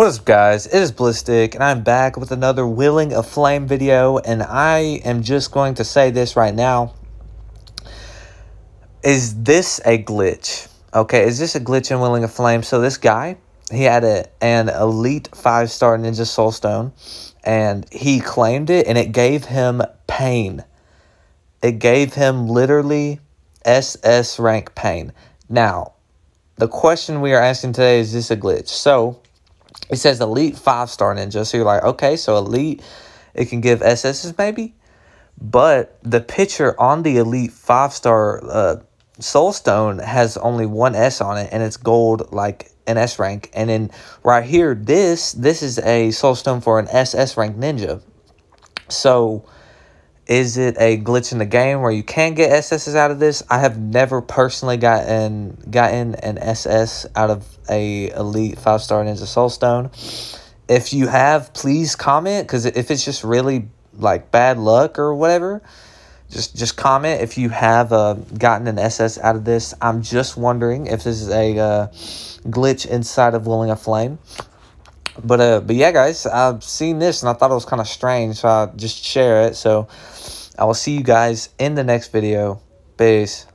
What is up guys, it is Ballistic and I'm back with another Willing of Flame video and I am just going to say this right now. Is this a glitch? Okay, is this a glitch in Willing of Flame? So this guy, he had a, an elite 5-star Ninja Soulstone and he claimed it and it gave him pain. It gave him literally SS rank pain. Now, the question we are asking today is this a glitch? So, it says elite five star ninja. So you're like, okay, so elite, it can give SSs maybe. But the picture on the elite five star uh, soulstone has only one S on it, and it's gold like an S rank. And then right here, this this is a soul stone for an SS rank ninja. So is it a glitch in the game where you can get SSs out of this? I have never personally gotten gotten an SS out of a elite five star ninja soulstone. If you have, please comment because if it's just really like bad luck or whatever, just just comment if you have uh, gotten an SS out of this. I'm just wondering if this is a uh, glitch inside of Willing of Flame. But uh, but yeah, guys, I've seen this and I thought it was kind of strange, so I just share it. So I will see you guys in the next video. Peace.